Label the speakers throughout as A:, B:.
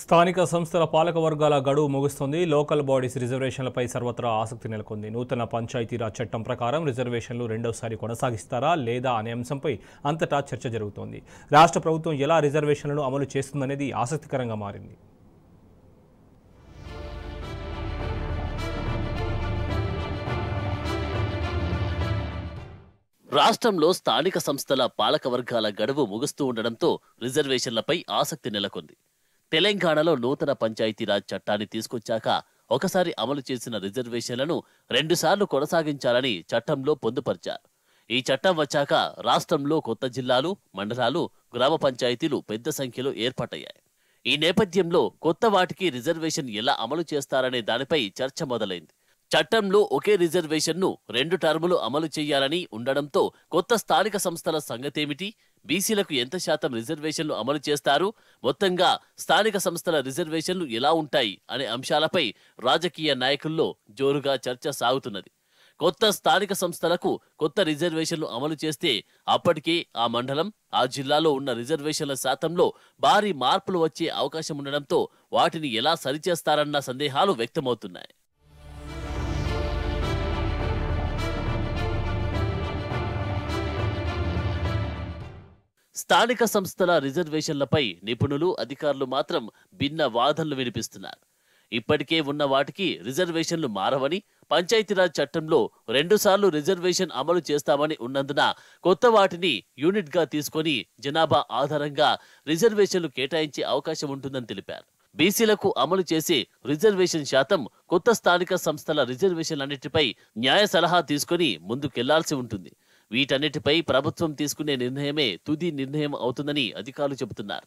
A: స్థానిక సంస్థల పాలక వర్గాల గడువు ముగుస్తుంది. లోకల్ బాడీస్ రిజర్వేషన్లపై సర్వత్రా ఆసక్తి నెలకొంది. నూతన పంచాయతీరాజ్ చట్టం ప్రకారం రిజర్వేషన్లు రెండోసారి కొనసాగిస్తారా లేదా అనే అంశంపై అంతటా చర్చ జరుగుతోంది. రాష్ట్ర ప్రభుత్వం ఎలా రిజర్వేషన్లను అమలు చేస్తుందనేది ఆసక్తికరంగా మారింది.
B: రాష్ట్రంలో స్థానిక సంస్థల పాలక వర్గాల గడువు ముగుస్తూ ఉండడంతో రిజర్వేషన్లపై ఆసక్తి నెలకొంది. తెలంగాణలో నూతన పంచాయతీరాజ్ చట్టాన్ని తీసుకొచ్చాక ఒకసారి అమలు చేసిన రిజర్వేషన్లను రెండుసార్లు కొనసాగించాలని చట్టంలో పొందుపరిచారు. ఈ చట్టం వచ్చాక రాష్ట్రంలో కొత్త జిల్లాలు మండలాలు గ్రామ పంచాయతీలు పెద్ద సంఖ్యలో ఏర్పాటయ్యాయి. ఈ నేపథ్యంలో కొత్త వాటికి రిజర్వేషన్ ఎలా అమలు చేస్తారనే దానిపై చర్చ మొదలైంది. చట్టంలో ఒకే రిజర్వేషన్ను రెండు టర్ములు అమలు చేయాలని ఉండడంతో కొత్త స్థానిక సంస్థల సంగతేమిటి? బీసీలకు ఎంత శాతం రిజర్వేషన్లు అమలు చేస్తారు? మొత్తంగా స్థానిక సంస్థల రిజర్వేషన్లు ఎలా ఉంటాయి? అనే అంశాలపై రాజకీయ నాయకుల్లో జోరుగా చర్చ సాగుతున్నది. కొత్త స్థానిక సంస్థలకు కొత్త రిజర్వేషన్లు అమలు చేస్తే అప్పటికే ఆ మండలం ఆ జిల్లాలో ఉన్న రిజర్వేషన్ల శాతంలో భారీ మార్పులు వచ్చే అవకాశం ఉండడంతో వాటిని ఎలా సరిచేస్తారన్న సందేహాలు వ్యక్తమవుతున్నాయి. స్థానిక సంస్థల రిజర్వేషన్లపై నిపుణులు అధికారులు మాత్రం భిన్న వాదనలు వినిపిస్తున్నారు. ఇప్పటికే ఉన్న వాటికి రిజర్వేషన్లు మారవని పంచాయతీరాజ్ చట్టంలో రెండుసార్లు రిజర్వేషన్ అమలు చేస్తామని ఉన్నందున కొత్త వాటిని యూనిట్గా తీసుకొని జనాభా ఆధారంగా రిజర్వేషన్లు కేటాయించే అవకాశం ఉంటుందని తెలిపారు. బీసీలకు అమలు చేసే రిజర్వేషన్ శాతం కొత్త స్థానిక సంస్థల రిజర్వేషన్లన్నిటిపై న్యాయ సలహా తీసుకుని ముందుకెళ్ళాల్సి ఉంటుంది. వీటన్నిటిపై ప్రభుత్వం తీసుకునే నిర్ణయమే తుది నిర్ణయం అవుతుందని అధికారులు చెబుతున్నారు.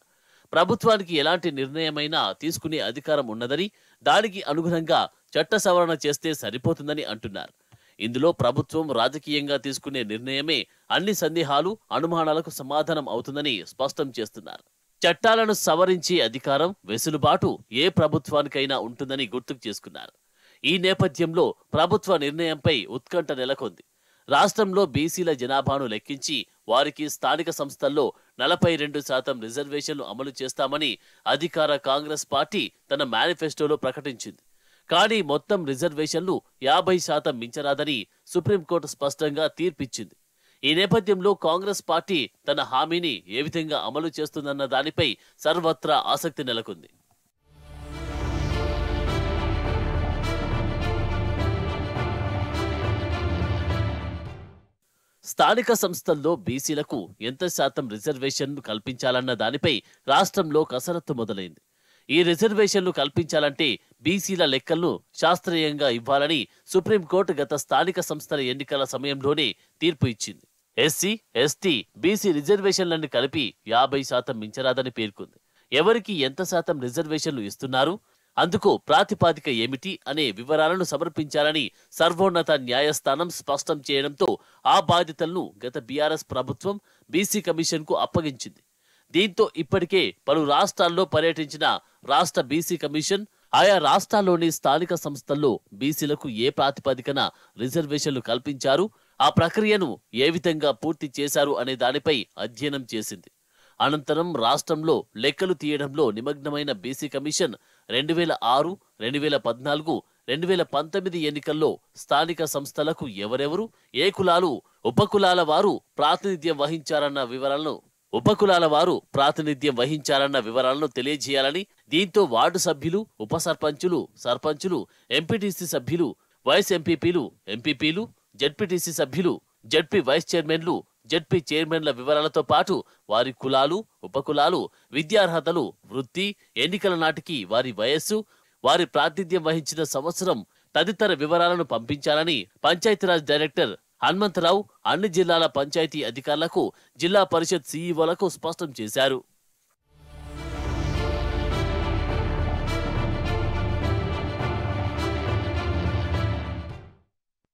B: ప్రభుత్వానికి ఎలాంటి నిర్ణయమైనా తీసుకునే అధికారం ఉన్నదని దానికి అనుగుణంగా చట్ట సవరణ చేస్తే సరిపోతుందని అంటున్నారు. ఇందులో ప్రభుత్వం రాజకీయంగా తీసుకునే నిర్ణయమే అన్ని సందేహాలు అనుమానాలకు సమాధానం అవుతుందని స్పష్టం చేస్తున్నారు. చట్టాలను సవరించే అధికారం వెసులుబాటు ఏ ప్రభుత్వానికైనా ఉంటుందని గుర్తుకు చేసుకున్నారు. ఈ నేపథ్యంలో ప్రభుత్వ నిర్ణయంపై ఉత్కంఠ నెలకొంది. రాష్ట్రంలో బీసీల జనాభాను లెక్కించి వారికి స్థానిక సంస్థల్లో నలభై రెండు శాతం రిజర్వేషన్లు అమలు చేస్తామని అధికార కాంగ్రెస్ పార్టీ తన మేనిఫెస్టోలో ప్రకటించింది. కానీ మొత్తం రిజర్వేషన్లు యాభై శాతం మించరాదని సుప్రీంకోర్టు స్పష్టంగా తీర్పిచ్చింది. ఈ నేపథ్యంలో కాంగ్రెస్ పార్టీ తన హామీని ఏ విధంగా అమలు చేస్తుందన్న దానిపై సర్వత్రా ఆసక్తి నెలకొంది. స్థానిక సంస్థల్లో బీసీలకు ఎంత శాతం రిజర్వేషన్లు కల్పించాలన్న దానిపై రాష్ట్రంలో కసరత్తు మొదలైంది. ఈ రిజర్వేషన్లు కల్పించాలంటే బీసీల లెక్కలను శాస్త్రీయంగా ఇవ్వాలని సుప్రీంకోర్టు గత స్థానిక సంస్థల ఎన్నికల సమయంలోనే తీర్పు ఇచ్చింది. ఎస్సీ ఎస్టీ బీసీ రిజర్వేషన్లను కలిపి యాభై శాతం మించరాదని పేర్కొంది. ఎవరికి ఎంత శాతం రిజర్వేషన్లు ఇస్తున్నారు? అందుకు ప్రాతిపాదిక ఏమిటి అనే వివరాలను సమర్పించాలని సర్వోన్నత న్యాయస్థానం స్పష్టం చేయడంతో ఆ బాధ్యతలను గత బీఆర్ఎస్ ప్రభుత్వం బీసీ కమిషన్కు అప్పగించింది. దీంతో ఇప్పటికే పలు రాష్ట్రాల్లో పర్యటించిన రాష్ట్ర బీసీ కమిషన్ ఆయా రాష్ట్రాల్లోని స్థానిక సంస్థల్లో బీసీలకు ఏ ప్రాతిపదికన రిజర్వేషన్లు కల్పించారు ఆ ప్రక్రియను ఏ విధంగా పూర్తి చేశారు అనే దానిపై అధ్యయనం చేసింది. అనంతరం రాష్ట్రంలో లెక్కలు తీయడంలో నిమగ్నమైన బీసీ కమిషన్ రెండు వేల ఆరు రెండు వేల పద్నాలుగు రెండు వేల పంతొమ్మిది ఎన్నికల్లో స్థానిక సంస్థలకు ఎవరెవరు ఏ కులాలు ఉపకులాల వారు ప్రాతినిధ్యం వహించారన్న వివరాలను ఉపకులాల వారు ప్రాతినిధ్యం వహించారన్న వివరాలను తెలియజేయాలని దీంతో వార్డు సభ్యులు ఉప సర్పంచులు సర్పంచులు ఎంపీటీసీ సభ్యులు వైస్ ఎంపీపీలు ఎంపీపీలు జడ్పీటీసీ సభ్యులు జడ్పీ వైస్ చైర్మన్లు జడ్పీ చైర్మన్ల వివరాలతో పాటు వారి కులాలు ఉపకులాలు విద్యార్హతలు వృత్తి ఎన్నికల నాటికి వారి వయస్సు వారి ప్రాతినిధ్యం వహించిన సంవత్సరం తదితర వివరాలను పంపించాలని పంచాయతీరాజ్ డైరెక్టర్ హనుమంతరావు అన్ని జిల్లాల పంచాయతీ అధికారులకు జిల్లా పరిషత్ సీఈఓలకు స్పష్టం చేశారు.